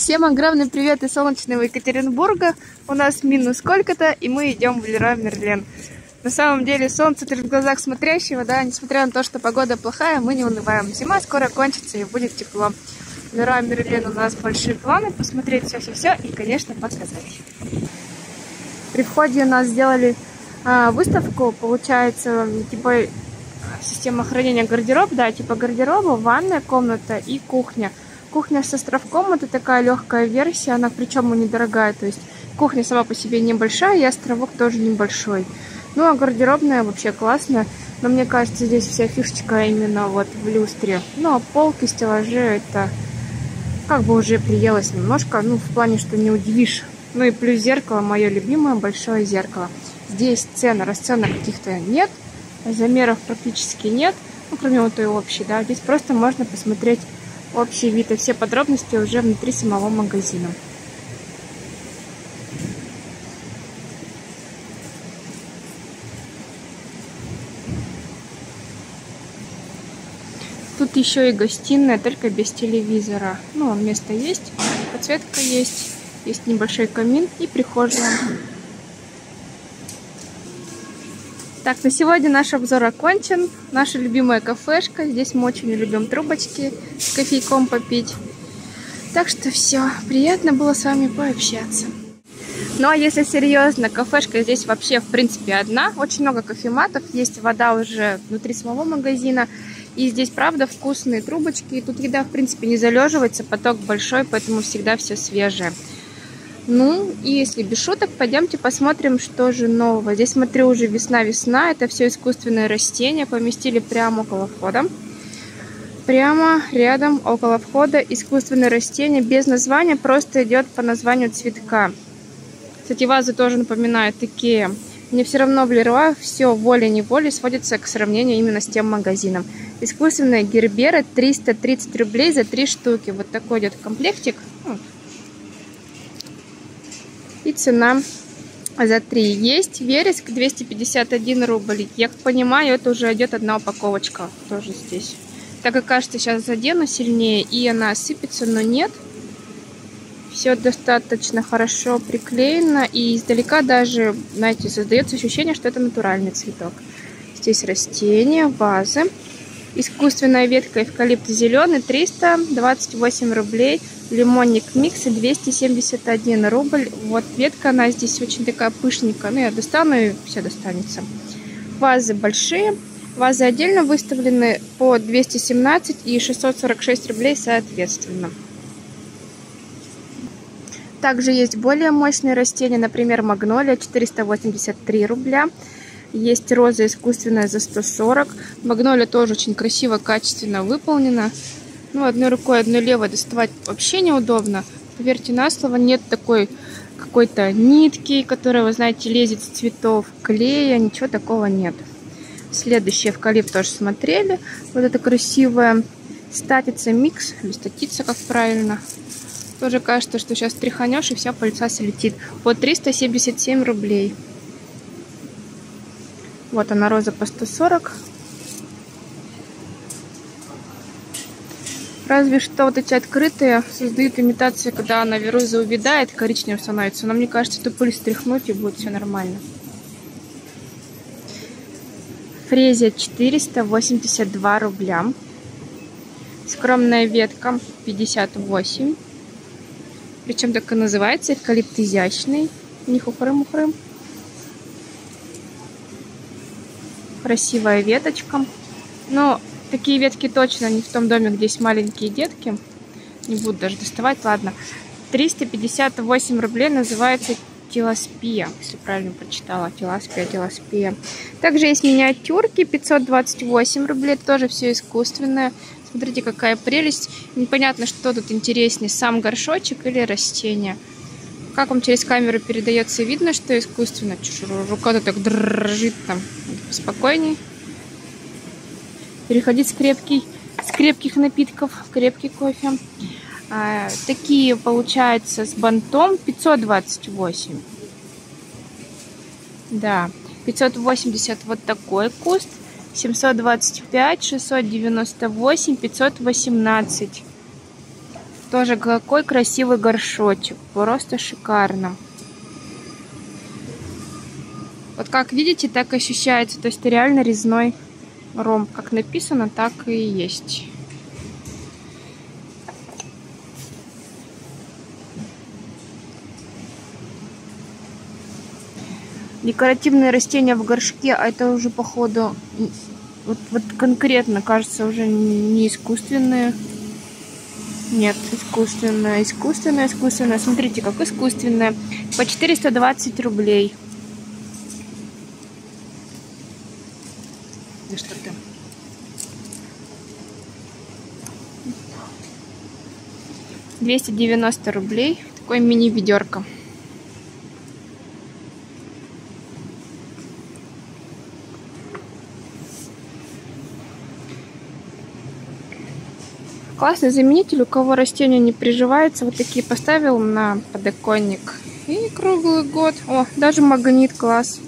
Всем огромный привет из солнечного Екатеринбурга. У нас минус сколько-то, и мы идем в Леруа Мерлен. На самом деле солнце в глазах смотрящего, да, несмотря на то, что погода плохая, мы не унываем. Зима скоро кончится и будет тепло. В Леруа Мерлен у нас большие планы, посмотреть все-все-все и, конечно, показать. При входе у нас сделали а, выставку, получается, типа система хранения гардероб, да, типа гардероба, ванная комната и кухня. Кухня с островком это такая легкая версия, она причем недорогая, то есть кухня сама по себе небольшая, и островок тоже небольшой. Ну а гардеробная вообще классная, но мне кажется здесь вся фишечка именно вот в люстре. Ну а полки, стеллажи это как бы уже приелось немножко, ну в плане, что не удивишь. Ну и плюс зеркало, мое любимое большое зеркало. Здесь цены, расценок каких-то нет, замеров практически нет, ну кроме вот той общей, да. Здесь просто можно посмотреть общий вид и все подробности уже внутри самого магазина. Тут еще и гостиная, только без телевизора. Ну, место есть, подсветка есть, есть небольшой камин и прихожая. Так, на сегодня наш обзор окончен. Наша любимая кафешка. Здесь мы очень любим трубочки с кофейком попить. Так что все, приятно было с вами пообщаться. Ну а если серьезно, кафешка здесь вообще в принципе одна. Очень много кофематов, есть вода уже внутри самого магазина. И здесь правда вкусные трубочки. И тут еда в принципе не залеживается, поток большой, поэтому всегда все свежее. Ну, и если без шуток, пойдемте посмотрим, что же нового. Здесь, смотрю, уже весна-весна. Это все искусственные растения. Поместили прямо около входа. Прямо рядом, около входа, искусственное растение без названия, просто идет по названию цветка. Кстати, вазы тоже напоминают такие. Мне все равно в Леруа все волей-неволей сводится к сравнению именно с тем магазином. Искусственные герберы 330 рублей за три штуки. Вот такой идет комплектик. И цена за 3 есть. Вереск 251 рубль. Я понимаю, это уже идет одна упаковочка тоже здесь. Так как кажется, сейчас задену сильнее, и она сыпется, но нет. Все достаточно хорошо приклеено, и издалека даже, знаете, создается ощущение, что это натуральный цветок. Здесь растения, вазы. Искусственная ветка эвкалипт зеленый 328 рублей. Лимонник микс 271 рубль. Вот ветка, она здесь очень такая пышненькая. Ну, я достану и все достанется. Вазы большие. Вазы отдельно выставлены по 217 и 646 рублей соответственно. Также есть более мощные растения, например, магнолия 483 рубля. Есть роза искусственная за 140. Магнолия тоже очень красиво, качественно выполнена. Ну, одной рукой, одной левой доставать вообще неудобно. Поверьте на слово, нет такой какой-то нитки, которая, вы знаете, лезет с цветов, клея, ничего такого нет. Следующий эвкалипт тоже смотрели. Вот это красивая статица микс, или статица, как правильно. Тоже кажется, что сейчас тряханешь и вся пыльца слетит. По 377 рублей. Вот она, роза по 140. Разве что вот эти открытые создают имитацию, когда она вируза увядает, коричневым становится. Но мне кажется, эту пыль стряхнуть и будет все нормально. Фрезия 482 рубля. Скромная ветка 58. Причем так и называется, эвкалипт изящный. Не хухрым-мухрым. Красивая веточка. Но такие ветки точно не в том доме, где есть маленькие детки. Не буду даже доставать, ладно. 358 рублей называется Тиласпия, если правильно прочитала. Тиласпия, Тиласпия. Также есть миниатюрки, 528 рублей, тоже все искусственное. Смотрите, какая прелесть. Непонятно, что тут интереснее, сам горшочек или растение. Как вам через камеру передается, видно, что искусственно? Рука-то так дрожит там. Спокойней. Переходить с, крепкий, с крепких напитков крепкий кофе. А, такие, получается, с бантом 528. Да, 580 вот такой куст. 725, 698, 518. Тоже какой красивый горшочек. Просто шикарно. Вот как видите, так ощущается. То есть это реально резной ром. Как написано, так и есть. Декоративные растения в горшке, а это уже походу вот, вот конкретно кажется уже не искусственные. Нет, искусственное, искусственное, искусственное. Смотрите, как искусственное. По 420 рублей. Да что ты? Двести девяносто рублей. Такое мини-ведерко. Классный заменитель, у кого растение не приживается. Вот такие поставил на подоконник. И круглый год. О, даже магнит класс.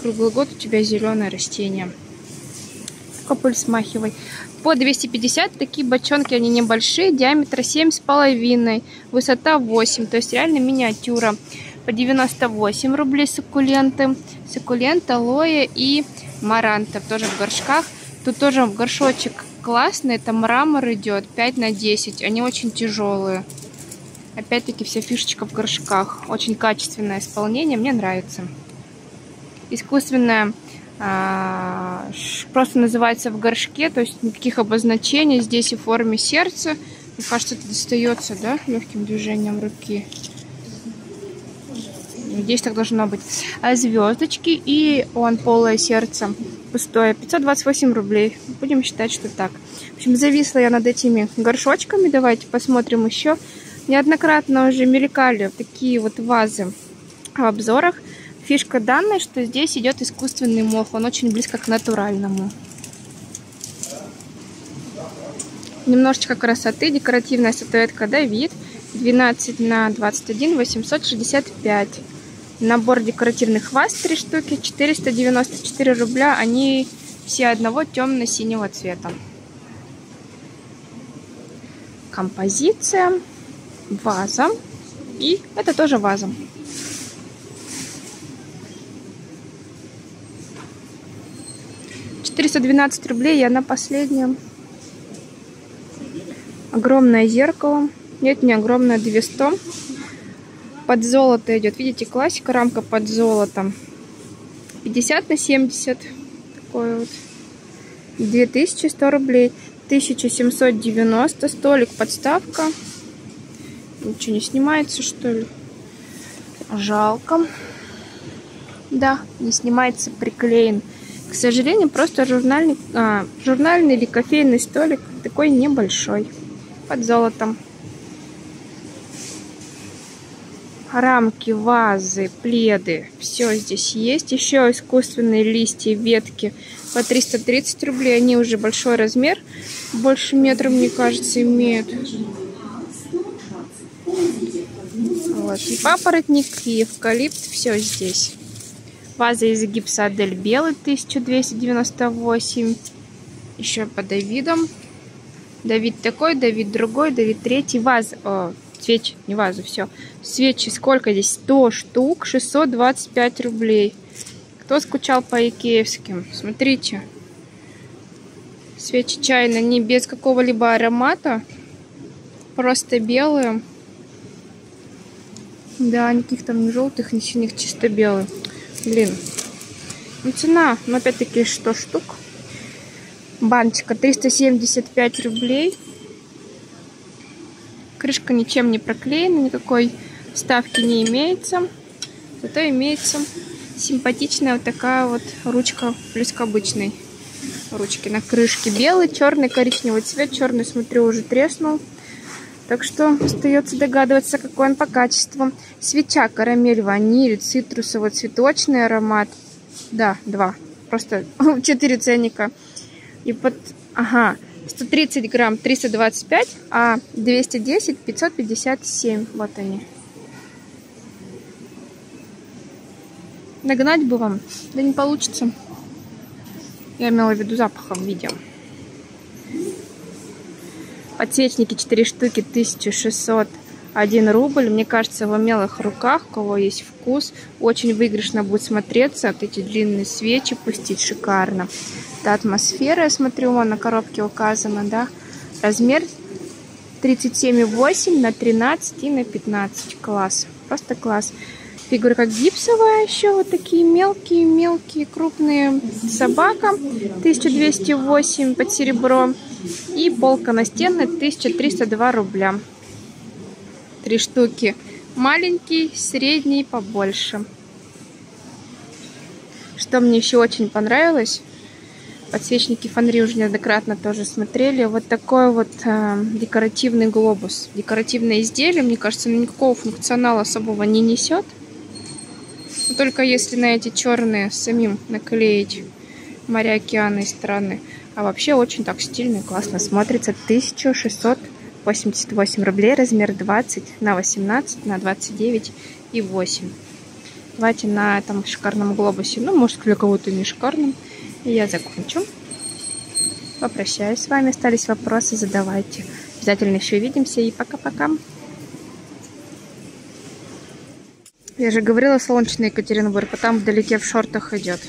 Круглый год у тебя зеленое растение. Капуль смахивай. По 250 такие бочонки, они небольшие, диаметр 7,5, высота 8, то есть реально миниатюра. По 98 рублей суккуленты. Суккулент, алоэ и марантов тоже в горшках. Тут тоже в горшочек классный. Это мрамор идет 5 на 10. Они очень тяжелые. Опять-таки вся фишечка в горшках. Очень качественное исполнение. Мне нравится. Искусственное а, просто называется в горшке. То есть никаких обозначений. Здесь и в форме сердца. Мне кажется, это достается, да, легким движением руки. Здесь так должно быть. А звездочки и он полое сердце пустое. 528 рублей. Будем считать, что так. В общем, зависла я над этими горшочками. Давайте посмотрим еще. Неоднократно уже мелькали такие вот вазы в обзорах. Фишка данная, что здесь идет искусственный мох. Он очень близко к натуральному. Немножечко красоты. Декоративная статуэтка Давид. 12 на 21, 865. Набор декоративных ваз 3 штуки, 494 рубля. Они все одного темно-синего цвета. Композиция, ваза и это тоже ваза. Четыреста двенадцать рублей я на последнем. Огромное зеркало. Нет, не огромное, 200 под золото идет. Видите, классика, рамка под золотом. 50 на 70. Такой вот. 2100 рублей. 1790. Столик, подставка. Ничего не снимается, что ли? Жалко. Да, не снимается, приклеен. К сожалению, просто журнальный, а, журнальный или кофейный столик такой небольшой. Под золотом. Рамки, вазы, пледы. Все здесь есть. Еще искусственные листья, ветки по 330 рублей. Они уже большой размер. Больше метра, мне кажется, имеют. Вот. И папоротник, и эвкалипт. Все здесь. Ваза из гипса Адель белый 1298. Еще по Давидам. Давид такой, Давид другой, Давид третий. Ваза, свечи, не вазу, все. Свечи сколько здесь? 100 штук, 625 рублей. Кто скучал по икеевским? Смотрите. Свечи чайные, не без какого-либо аромата. Просто белые. Да, никаких там не желтых, ни синих, чисто белые. Блин. Ну, цена, но опять-таки 100 штук. Баночка 375 рублей. Крышка ничем не проклеена, никакой вставки не имеется. Зато имеется симпатичная вот такая вот ручка, плюс к обычной ручке на крышке. Белый, черный, коричневый цвет. Черный, смотрю, уже треснул. Так что остается догадываться, какой он по качеству. Свеча, карамель, ваниль, цитрусово-цветочный аромат. Да, два. Просто четыре ценника. И под... Ага, 130 грамм 325, а 210 557. Вот они. Нагнать бы вам, да не получится. Я имела в виду запахом видео. Подсвечники 4 штуки 1601 рубль. Мне кажется, в умелых руках, у кого есть вкус, очень выигрышно будет смотреться. Вот эти длинные свечи пустить шикарно. Это атмосфера, я смотрю, вон на коробке указано, да. Размер 37,8 на 13 и на 15. Класс. Просто класс. Фигура как гипсовая еще. Вот такие мелкие, мелкие, крупные. Собака 1208 под серебро. И полка настенная 1302 рубля. Три штуки. Маленький, средний, побольше. Что мне еще очень понравилось, подсвечники фонари уже неоднократно тоже смотрели. Вот такой вот э, декоративный глобус. Декоративное изделие, мне кажется, никакого функционала особого не несет. Но только если на эти черные самим наклеить моря, океаны и страны. А вообще очень так стильно и классно смотрится. 1688 рублей, размер 20 на 18, на 29 и 8. Давайте на этом шикарном глобусе, ну, может, для кого-то не шикарном, я закончу. Попрощаюсь с вами. Остались вопросы, задавайте. Обязательно еще увидимся и пока-пока. Я же говорила, солнечный Екатеринбург, а там вдалеке в шортах идет.